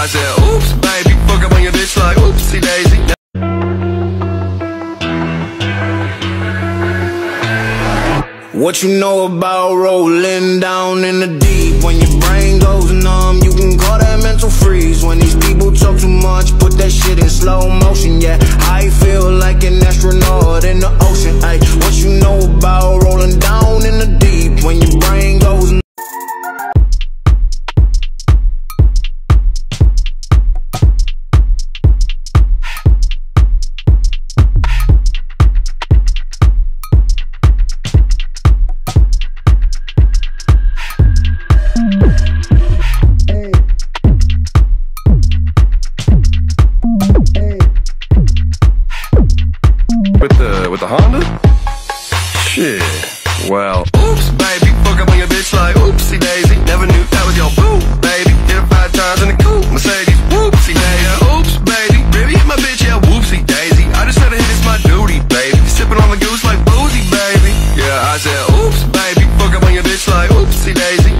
I said, oops, baby, on your bitch like oopsie daisy. What you know about rolling down in the deep? When your brain goes numb, you can call that mental freeze. When these people talk too much, put that shit in slow motion. Yeah, I feel like an the with the Honda? Shit. Well, oops, baby, fuck up